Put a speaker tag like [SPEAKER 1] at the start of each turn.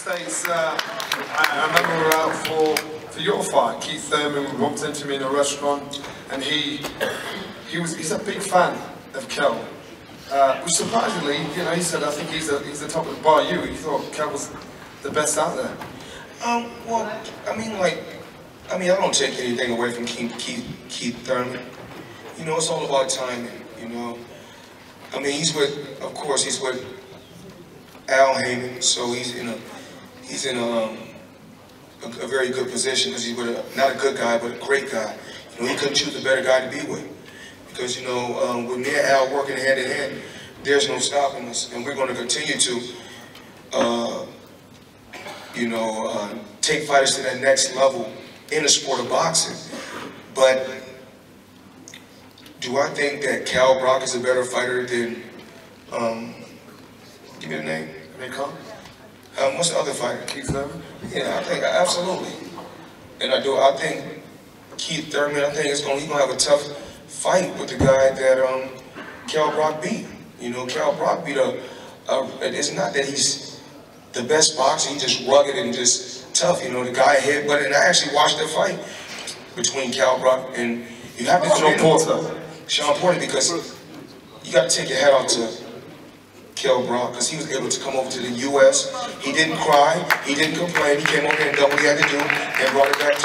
[SPEAKER 1] States, uh, I, remember we were out for, for your fight. Keith Thurman bumped into me in a restaurant, and he he was he's a big fan of Kell. Uh, which surprisingly, you know, he said, I think he's the, he's the top of the bar. You, he thought Kell was the best out there.
[SPEAKER 2] Um, well, I mean, like, I mean, I don't take anything away from Keith, Keith, Keith Thurman. You know, it's all about timing, you know. I mean, he's with, of course, he's with Al Haymon, so he's in a, he's in a, um, a, a very good position because he's with a, not a good guy, but a great guy. You know, he couldn't choose a better guy to be with. Because, you know, um, with me and Al working hand in hand, there's no stopping us. And we're going to continue to, uh, you know, uh, take fighters to that next level in the sport of boxing. But do I think that Kell Brook is a better fighter than, um, give me the name?
[SPEAKER 1] Nick Khan?
[SPEAKER 2] Um, what's the other fighter?
[SPEAKER 1] Keith Thurman?
[SPEAKER 2] Yeah, I think absolutely. And I do. I think Keith Thurman. I think it's going. He's going to have a tough fight with the guy that um, Kell Brook beat. You know, Kell Brook beat a, a. It's not that he's the best boxer. He's just rugged and just tough. You know, the guy hit. But and I actually watched the fight between Kell Brook and you have to.
[SPEAKER 1] Shawn Porter.
[SPEAKER 2] Shawn Porter because you got to take your hat off to Kell Brook because he was able to come over to the U.S. He didn't cry. He didn't complain. He came over and done what he had to do and brought it back